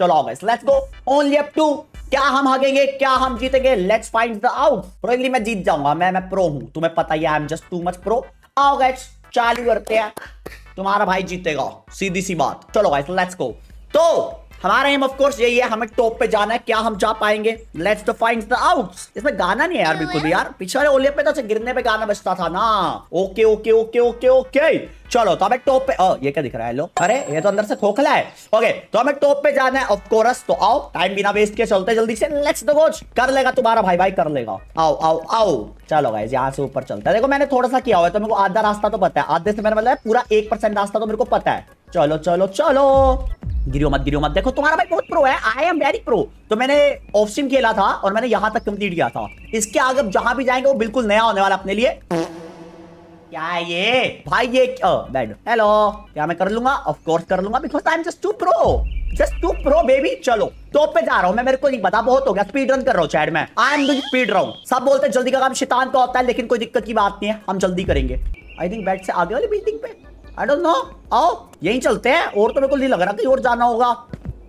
चलो guys let's go only up to क्या हम हागेंगे क्या हम जीतेंगे? Let's find the out probably मैं जीत जाऊँगा, मैं मैं प्रो हूँ। तुम्हें पता ही I am just too much pro आओ गाइस चालू करते हैं। तुम्हारा भाई जीतेगा, सीधी सी बात। चलो गाइस लेट्स गो तो हमारा एम ऑफ़ कोर्स यही है हमें टॉप पे जाना है क्या हम जा पाएँगे? Let's the find the outs इसमें गाना नहीं है यार बिल्कुल भी यार। पीछे वाले ओलिया पे तो गिरने पे गाना बजता था ना। Okay okay okay okay okay चलो तो हमें टॉप पे ओ, ये क्या दिख रहा है? लो अरे ये तो अंदर से खोखला है। ओके तो हमें टॉप पे जाना है ऑफ़ कोर्स तो आओ। टाइम बिना वेस्ट किए चलते जल्दी से। लेट्स द गोच कर लेगा तुम्हारा भाई भाई कर लेगा। आओ आओ आओ। चलो गाइस यहाँ से ऊपर चलता है। देखो मैंने थोड़ा सा किया हुआ है तो मेरे को आधा रास्ता तो पता है। आधे से मैंने मतलब पूरा एक परसेंट रास्ता तो मेरे को पता है। चलो चलो चलो। गिरियो मत गिरियो मत। देखो, तुम्हारा भाई बहुत प्रो है। आई एम वेरी प्रो तो मैंने ऑफ़ सिम खेला था और मैंने यहाँ तक कंप्लीट किया था। इसके आगे जहाँ भी जाएँगे, वो बिल्कुल नया होने वाला अपने लिए। क्या ये? भाई, ये बैड हेलो क्या मैं कर लूँगा? ऑफ़ कोर्स कर लूँगा because I am just too pro just too pro baby चलो तो पे जा रहा हूँ मैं, मेरे को नहीं पता। बहुत हो गया स्पीड रन कर रहा हूँ चैट में। आई एम स्पीड रन सब बोलते हैं, जल्दी का काम शैतान का होता है, लेकिन कोई दिक्कत की बात नहीं है। हम जल्दी करेंगे। आई थिंक बैट से आगे वाली बिल्डिंग पे। आई डोंट नो आओ, यहीं चलते हैं। और तो मेरे को नहीं लग रहा कहीं और जाना होगा।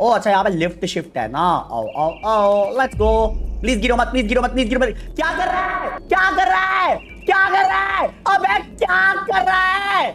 ओ अच्छा यहाँ पे लिफ्ट शिफ्ट है ना। आओ आओ आओ लेट्स गो प्लीज़ गिरो मत प्लीज़ गिरो मत प्लीज़ गिरो मत। क्या कर रहा है? क्या कर रहा है? क्या कर रहा है? अबे, क्या कर रहा है?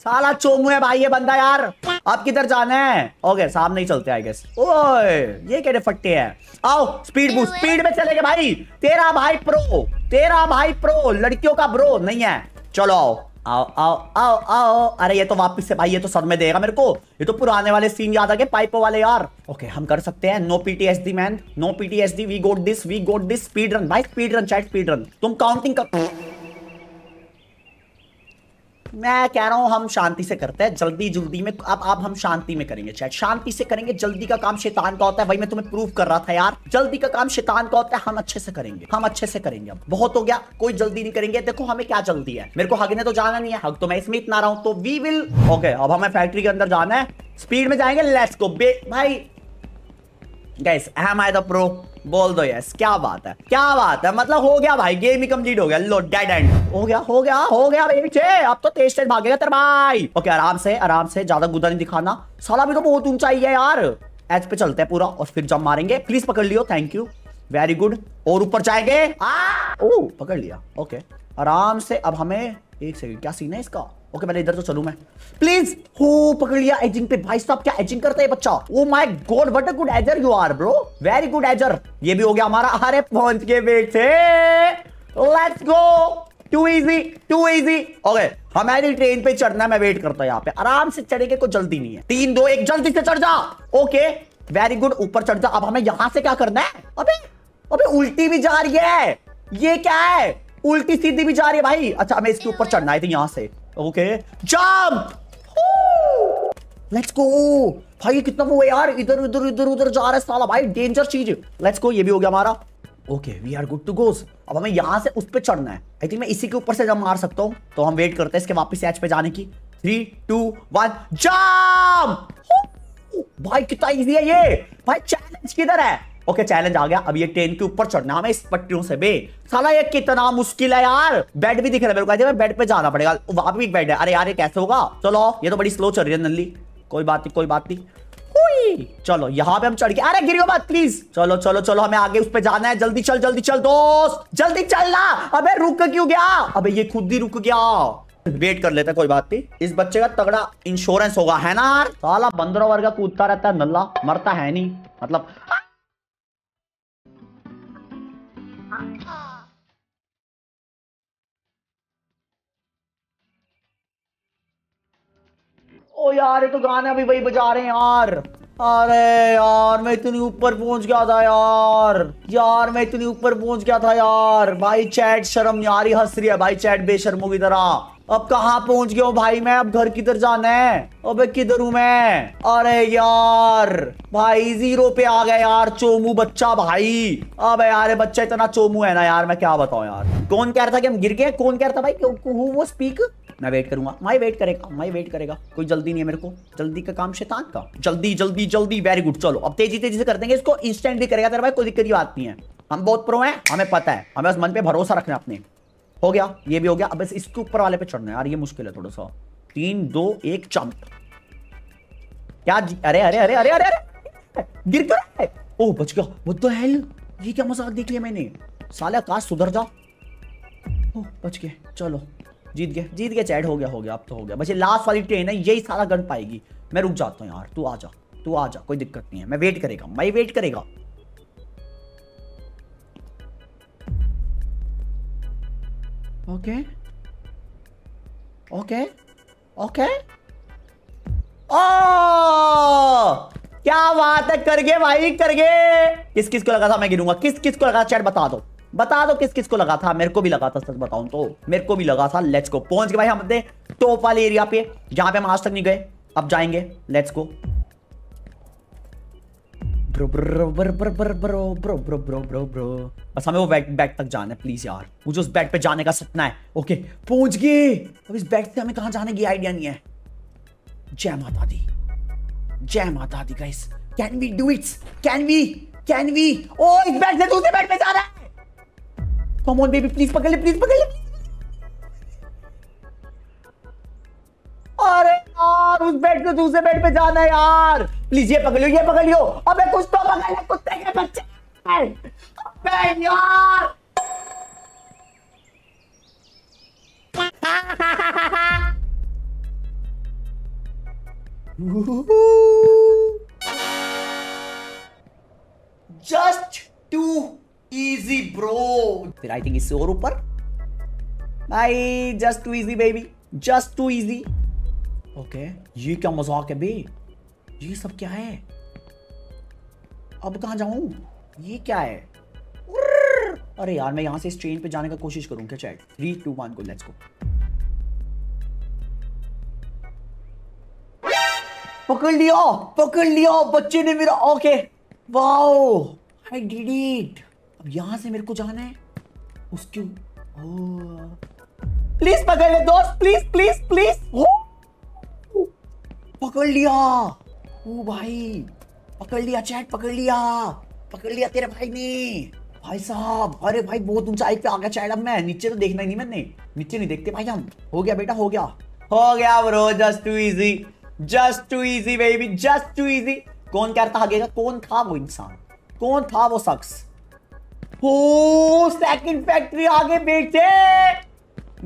साला चोमू है भाई, ये बंदा यार। अब किधर जाना है? ओके सामने ही चलते आई गेस ओए, ये क्या फट्टे हैं? आओ स्पीड बूस्ट स्पीड में चलेगा भाई। तेरा भाई प्रो तेरा भाई प्रो लड़कियों का ब्रो नहीं है। चलो आओ। आओ आओ आओ आओ। अरे, ये तो वापस से भाई, ये तो सर में देगा मेरे को। ये तो पुराने वाले सीन याद आ गए, पाइपों वाले यार। ओके हम कर सकते हैं। No PTSD man no PTSD we got this we got this speed run भाई speed run chat speed run तुम काउंटिंग कर मैं कह रहा हूँ, हम शांति से करते हैं, जल्दी जल्दी में, अब अब हम शांति में करेंगे, चैट। शांति से करेंगे, जल्दी का काम शैतान का होता है। भाई, मैं तुम्हें प्रूव कर रहा था यार। जल्दी का काम शैतान का होता है, हम अच्छे से करेंगे, हम अच्छे से करेंगे अब। बहुत हो गया, कोई जल्दी नहीं करेंगे। देखो, हमें क्या जल्दी है। मेरे को हगने तो जाना नहीं है। हग तो मैं इसमें इतना रहा हूँ तो वी विल ओके अब हमें फैक्ट्री के अंदर जाना है। स्पीड में जाएँगे लेट्स गो भाई guys am I the pro बोल दो यस क्या बात है? क्या बात है? मतलब हो गया भाई गेम ही कंप्लीट हो गया. लो डेड एंड हो गया हो गया हो गया बेटे अब तो तेज तेज भागेगा तेरा भाई. ओके आराम से आराम से, ज़्यादा गुदा नहीं दिखाना. साला भी तो बहुत ऊंचाई है यार. एच पे चलते हैं पूरा और फिर जब मारेंगे. प्लीज़ पकड़ लियो थैंक यू वेरी गुड और ऊपर जाएँगे. ओ पकड़ लिया. ओके आराम से, अब हमें एक सेकंड क्या सीन है इसका? ओके मैंने इधर तो चलू मैं। प्लीज़ हो पकड़ लिया एजिंग पे? भाई साहब, क्या एजिंग करता है बच्चा? ओ my god what a good edger you are bro very good edger ये भी हो गया हमारा। अरे, पहुँच के बेटे। Let's go too easy too easy okay हमारी ट्रेन पे चढ़ना मैं वेट करता हूँ यहाँ पे। आराम से चढ़ेंगे, कोई जल्दी नहीं है। तीन, दो, एक, जल्दी से चढ़ जा। ओके वेरी गुड ऊपर चढ़ जा। अब हमें यहाँ से क्या करना है? अबे अबे उल्टी भी जा रही है। ये क्या है? उल्टी सीधी भी जा रही है, भाई। अच्छा हमें इसके ऊपर चढ़ना है यहाँ से। ओके जंप लेट्स गो भाई कितना वो है यार? इधर, उधर इधर उधर जा रहा है साला भाई डेंजर चीज़। लेट्स गो ये भी हो गया हमारा। Okay we are good to goes अब हमें यहाँ से उस पर चढ़ना है। आई थिंक मैं इसी के ऊपर से जब मार सकता हूँ। तो हम वेट करते हैं इसके वापस एच पे जाने की। थ्री टू वन जंप भाई, कितना इजी है ये। भाई चैलेंज किधर है? ओके चैलेंज आ गया। अब ये ट्रेन के ऊपर चढ़ना हमें इस पट्टियों से बे साला, ये कितना मुश्किल है यार। बेड भी दिख रहा है मेरे को। बेड पे जाना पड़ेगा। वहाँ भी बेड है। अरे यार, ये कैसे होगा? चलो, ये तो बड़ी स्लो चल रही है नल्ली कोई बात नहीं, कोई बात नहीं। चलो, यहाँ पे हम चढ़ के अरे गिरियो बात प्लीज़ चलो चलो चलो, हमें आगे उस पे जाना है। जल्दी चल जल्दी चल, दोस्त। जल्दी चलना। अबे, रुक क्यों गया? अबे, ये खुद ही रुक गया। वेट कर लेते कोई बात नहीं। इस बच्चे का तगड़ा इंश्योरेंस होगा, है ना यार? साला, बंदरों वर्ग कूदता रहता है, नल्ला। मरता है नहीं। मतलब ओ यार, ये तो गाने अभी वही बजा रहे हैं यार। अरे यार, मैं इतनी ऊपर पहुँच गया था यार। यार, मैं इतनी ऊपर पहुँच गया था यार। भाई, चैट शर्म यारी हंस रही है। भाई, चैट बेशर्मों की तरह। अब कहाँ पहुँच गया भाई मैं? अब घर किधर जाना है? अबे किधर हूँ मैं? अरे यार, भाई ज़ीरो पे आ गया यार, चोमू बच्चा भाई। अब यार बच्चा इतना चोमू है ना यार, मैं क्या बताऊँ यार। कौन कह रहा था कि हम गिर गए? कौन कह रहा था भाई वो स्पीक मैं वेट करूँगा। माई वेट करेगा माई वेट करेगा। कोई जल्दी नहीं है मेरे को। जल्दी का काम शैतान का। जल्दी जल्दी जल्दी वेरी गुड चलो, अब तेज़ी तेज़ी से कर देंगे इसको। इंस्टेंट भी करेगा तेरा भाई, कोई दिक्कत की बात नहीं है। हम बहुत प्रो हैं, हमें पता है। हमें उस मन पे भरोसा रखना अपने। हो गया, ये भी हो गया। अब इसके ऊपर वाले पे चढ़ना यार, ये मुश्किल है थोड़ा सा। तीन, दो, एक, चंप। क्या अरे अरे अरे अरे अरे गिर गया ओ, बच गया। व्हाट द हेल ये क्या मज़ाक देख लिया मैंने? साले आकाश सुधर जा। ओ, बच गए। चलो। जीत गए। जीत गए, चैट हो गया हो गया, अब तो हो गया। बस ये लास्ट वाली ट्रेन है, यही सारा गन पाएगी। मैं रुक जाता हूँ यार। तू आ जा। तू आ जा, कोई दिक्कत नहीं है। मैं वेट करेगा। मैं वेट करेगा। ओके ओके ओके ओ क्या बात है? कर गए भाई, कर गए। किस किस को लगा था मैं गिरूँगा किस किस को लगा? चैट बता दो। बता दो किस किस को लगा था? मेरे को भी लगा था, सच बताऊँ तो। मेरे को भी लगा था। लेट्स गो पहुँच गए भाई हम अपने टॉप वाले एरिया पे, जहाँ पे हम आज तक नहीं गए। अब जाएँगे। Let's go bro bro bro bro bro bro bro bro bro bro bro बस हमें वो बैट बैट तक जाना है प्लीज़ यार मुझे उस बैट पे जाने का सपना है ओके पहुँच गए अब इस बैट से हमें कहाँ जाने की आइडिया नहीं है जय माता दी जय माता दी guys can we do it can we can we oh इस बैट से दूसरे बैट पे जाना है कम ऑन बेबी प्लीज़ पकड़ ले प्लीज़ पकड़ ले अरे यार उस बेड से दूसरे बेड पे जाना है यार प्लीज़ ये पकड़ लियो ये पकड़ लियो अबे कुछ तो पकड़ ले कुत्ते के बच्चे अबे यार जस्ट टू इजी ब्रो फिर आई थिंक इससे और ऊपर भाई just too easy baby just too easy okay ये क्या मज़ाक है बे ये सब क्या है? अब कहा जाऊँ? ये क्या है? अरे यार, मैं यहाँ से इस ट्रेन पे जाने का कोशिश करूँ क्या चैट थ्री टू वन को लेट्स गो पकड़ लिया पकड़ लिया, बच्चे ने मेरा okay wow I did it अब यहाँ से मेरे को जाना है। उसके प्लीज़ पकड़ ले, दोस्त प्लीज़ प्लीज़ प्लीज़ पकड़ लिया। ओ भाई, पकड़ लिया चैट पकड़ लिया। पकड़ लिया तेरे भाई ने। भाई साहब, अरे भाई, बहुत ऊंचाई पे आ गया चैट अब मैं। नीचे तो देखना ही नहीं मैंने। नीचे नहीं देखते भाई हम। हो गया बेटा, हो गया। हो गया bro just too easy just too easy baby just too easy कौन कहता आगेगा कौन था वो इंसान? कौन था वो शख्स? हो सेकंड फैक्ट्री आगे, बेटे।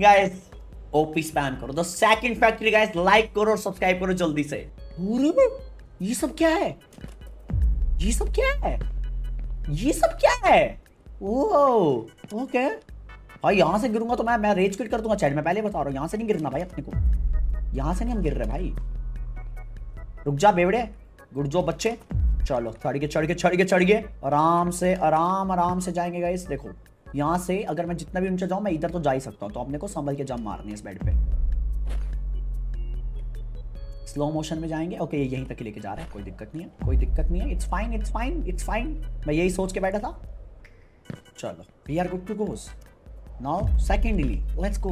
गाइस ओपी स्पैम करो। The second factory guys like करो और सब्सक्राइब करो जल्दी से। ये सब क्या है? ये सब क्या है? ये सब क्या है? ओह ओके भाई, यहाँ से गिरूँगा तो मैं मैं रेज क्विट कर दूँगा चैट में पहले बता रहा हूँ, यहाँ से नहीं गिरना भाई अपने को। यहाँ से नहीं हम गिर रहे भाई। रुक जा बेवड़े, गुड़ जो बच्चे। चलो चढ़ के चढ़ के चढ़ के चढ़ गए आराम से, आराम आराम से जाएँगे गाइस देखो। यहाँ से अगर मैं जितना भी ऊँचा जाऊँ, मैं इधर तो जा ही सकता हूँ तो अपने को संभल के जम मारनी है इस बेड पे। स्लो मोशन में जाएँगे। ओके ये यहीं तक ही लेके जा रहा है। कोई दिक्कत नहीं है। कोई दिक्कत नहीं है। It's fine it's fine it's fine मैं यही सोच के बैठा था। चलो we are good to goes now secondly let's go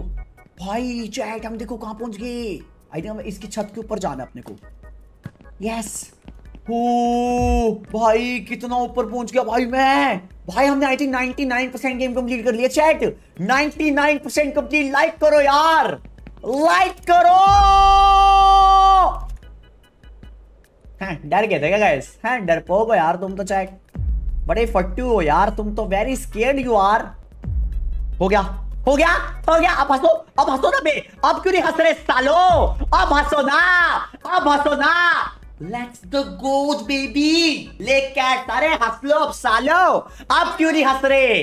भाई चैट हम देखो कहाँ पहुँच गए। आई थिंक इसकी छत के ऊपर जाना अपने को। यस ओ, भाई, कितना ऊपर पहुँच गया भाई मैं। भाई, हमने आई थिंक 99% गेम कंप्लीट कर लिया चैट 99% कंप्लीट लाइक करो यार। लाइक करो। हैं, डर गए थे क्या गाइस हैं डरपोक हो यार तुम तो चैट बड़े फट्टू हो यार तुम तो वेरी स्केर्ड यू आर हो गया हो गया हो गया, अब हंसो अब हंसो ना बे। अब क्यों नहीं हंस रहे सालो? अब हंसो ना, अब हंसो ना। लेट्स द गोज बेबी ले कैट सारे हंस लो अब सालो। अब क्यों नहीं हंस रहे?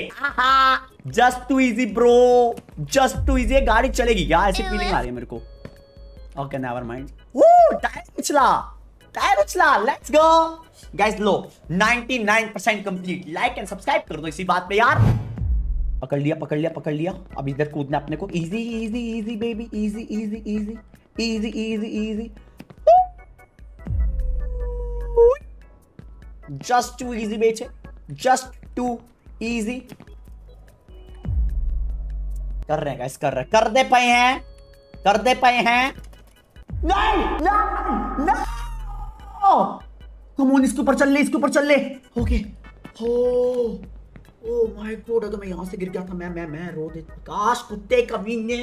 Just too easy bro just too easy गाड़ी चलेगी। क्या ऐसी फीलिंग आ रही है मेरे को। ओके नेवर माइंड टायर उछला टायर उछला लेट्स गो गाइस लो। 99% कंप्लीट लाइक एंड सब्सक्राइब कर दो इसी बात पे यार। पकड़ लिया पकड़ लिया पकड़ लिया। अब इधर कूदना अपने को। Easy easy easy baby easy easy easy easy easy easy just too easy बेचे जस्ट टू इजी कर रहे हैं कर रहे कर दे पाए हैं? कर दे पाए हैं? नहीं नहीं नहीं। कम ऑन इसके ऊपर चल ले, इसके ऊपर चल ले। ओके हो, ओ माय गॉड अगर मैं यहाँ से गिर गया था, मैं मैं मैं रो दे। काश कुत्ते कभी ने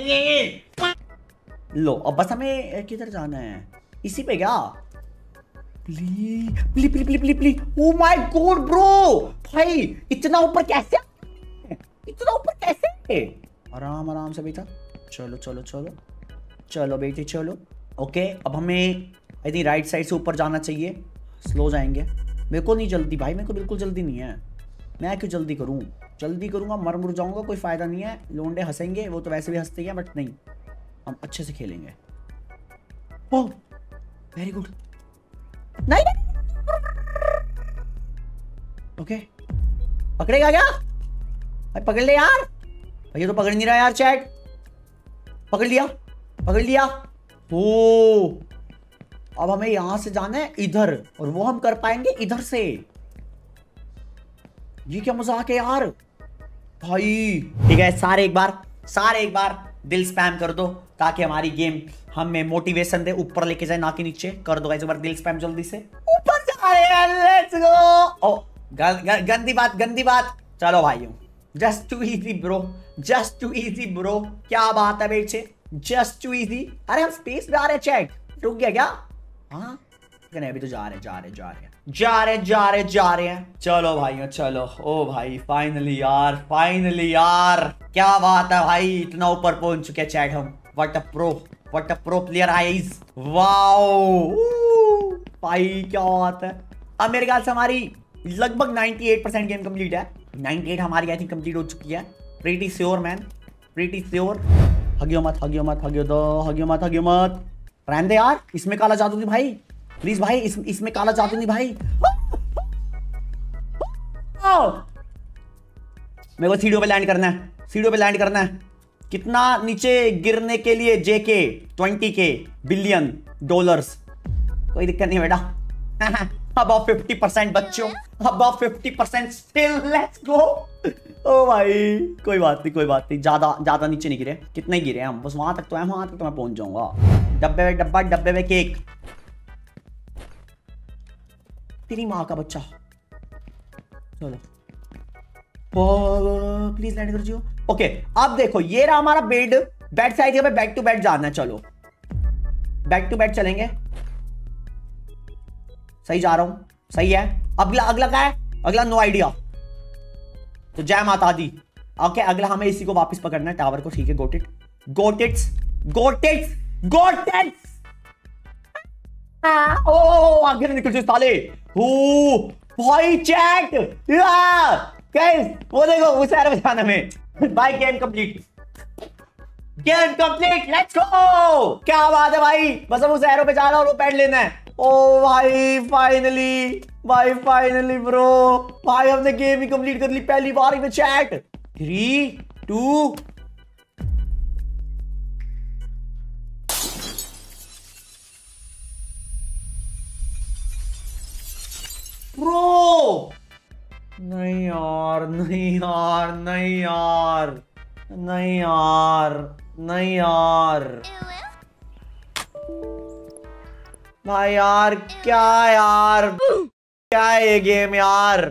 लो, अब बस हमें किधर जाना है? इसी पे क्या? Please please please please please please oh my god bro भाई, इतना ऊपर कैसे? इतना ऊपर कैसे? आराम आराम से बेटा। चलो चलो चलो। चलो बेटी, चलो। ओके, अब हमें आई थिंक राइट साइड से ऊपर जाना चाहिए। स्लो जाएँगे। मेरे को नहीं जल्दी, भाई मेरे को बिल्कुल जल्दी नहीं है। मैं क्यों जल्दी करूँ? जल्दी करूँगा मर मुर जाऊँगा, कोई फ़ायदा नहीं है। लोंडे हंसेंगे, वो तो वैसे भी हँसते हैं बट नहीं। हम अच्छे से खेलेंगे। वेरी गुड नहीं ओके। पकड़ेगा क्या? पकड़ ले यार। भैया तो पकड़ नहीं रहा यार चैट। पकड़ लिया पकड़ लिया। ओ अब हमें यहाँ से जाना है इधर, और वो हम कर पाएँगे इधर से। ये क्या मज़ाक है यार? भाई। ठीक है, सारे एक बार, सारे एक बार दिल स्पैम कर दो, ताकि हमारी गेम हमें मोटिवेशन दे, ऊपर लेके जाए, ना कि नीचे। कर दो बार दिल स्पैम जल्दी से। ऊपर जा रहे हैं लेट्स गो ओ गंदी बात गंदी बात। चलो भाइयों। Just too easy bro just too easy bro क्या बात है बेटे जस्ट टू इजी अरे हम स्पेस में आ रहे चैट रुक गया क्या? हाँ? नहीं अभी तो जा रहे जा रहे जा रहे जा रहे जा रहे जा रहे हैं। चलो भाई चलो। ओ भाई फाइनली यार फाइनली यार। क्या बात है भाई, इतना ऊपर पहुँच चुके चैट हम। What a pro what a pro player eyes wow भाई, क्या बात है। अब मेरे ख्याल से हमारी लगभग 98 परसेंट गेम कंप्लीट है। 98 हमारी आई थिंक कंप्लीट हो चुकी है। Pretty sure man pretty sure हगियो मत हगियो मत हगियो दो हगियो मत हगियो मत। रहने दे यार इसमें काला जादू नहीं भाई। प्लीज़ भाई इस, इसमें काला जादू नहीं भाई। मेरे को सीढ़ियों पे लैंड करना है सीढ़ियों पे लैंड करना है। कितना नीचे गिरने के लिए JK twenty K billion dollars कोई दिक्कत नहीं बेटा। बच्चों. ओ भाई, कोई बात नहीं, कोई बात नहीं. ज़्यादा ज़्यादा नीचे नहीं गिरे. कितने गिरे हम? बस वहाँ तक तो वहाँ तक तो मैं पहुँच जाऊँगा. डब्बे में डब्बा, डब्बे में केक. तेरी माँ का बच्चा. चलो. प्लीज़ लैंड कर जियो. ओके अब देखो, ये रहा हमारा bed bed side back to bed जाना है, चलो. बैक टू बेड चलेंगे. सही जा रहा हूँ। सही है। अगला अगला क्या है? अगला नो आइडिया तो जय माता दी। ओके अगला हमें इसी को वापस पकड़ना है टावर को ठीक है गोटेट गोटेट्स गोटेट्स गोटिट्स ओ आगे निकल जाए साले ओ भाई चैट गाइस वो देखो उस एरो बचाने में। भाई game complete game complete let's go क्या बात है भाई बस हम उस एरो पे जाना और वो पैड लेना है। ओ भाई फाइनली भाई फाइनली ब्रो भाई, हमने गेम ही कंप्लीट कर ली पहली बार ही चैट थ्री टू प्रो नहीं यार नहीं यार नहीं यार. नहीं यार नहीं यार. भाई यार क्या यार? क्या है ये गेम यार?